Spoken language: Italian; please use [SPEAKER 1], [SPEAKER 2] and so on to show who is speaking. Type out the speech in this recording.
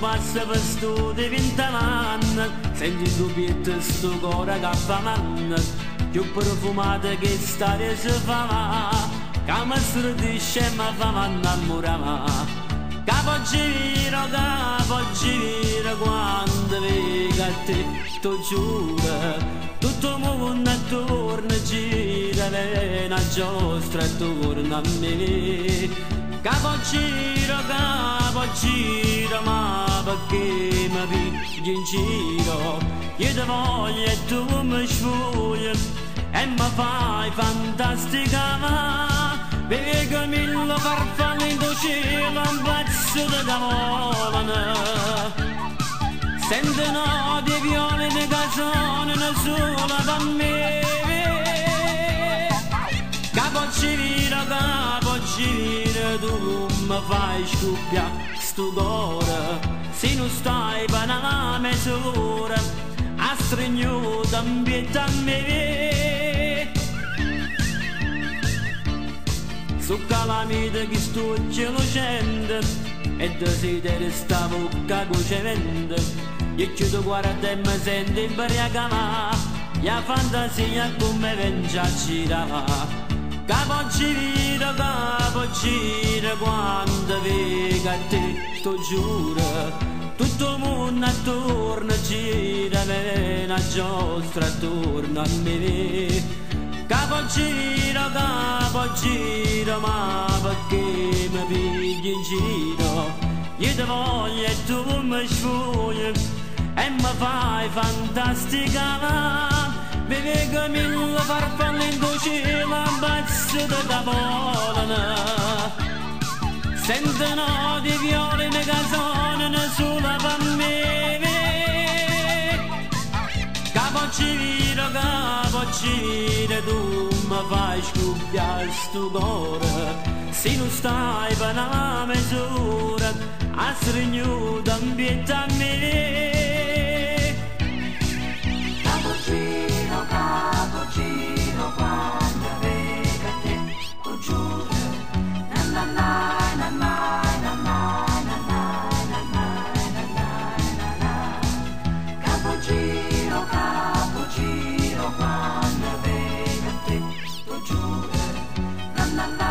[SPEAKER 1] passi per sto di vintamanna senti tu pietto sto cuore che fa manna. Più profumato che stare si fa che mi stradisce ma fa manna innamorare Capo giro, capo giro, quando vengo a te, tu giuro, tutto il mondo attorno gira, la giostra attorno a me. Capo giro, capo giro, e tu mi sfugli. E mi fai fantastica, ma Vega mille farfalle in cielo un pezzo di viole di canzone sola per me Capo civile, capo civile tu mi fai scoppiare sto cuore Se non stai per una mezz'ora a ambiente a me. Su calamite che sto cielo scende E desideri sta bocca cuce vende. Io chiudo guarda e mi sento imbriaca La fantasia come venge a girare. Capo gira, capo gira Quando vedo a tu giuro Tutto mondo attorno gira La giostra attorno a me. Capo giro, capo giro, ma perché mi pigli in giro? Io ti voglio e tu mi sfugli e mi fai fantastica ma Bevi che mille farfalle in cucina, un pezzo di senza note viole né canzone né sulla bambina. Capocci vira capocci vira tu mi fai scoppiare sto cuore. Se non stai per una misura a sregnuta d'ambiente a me.
[SPEAKER 2] Capocino capocino quando vedo te oh congiuro na na na. na na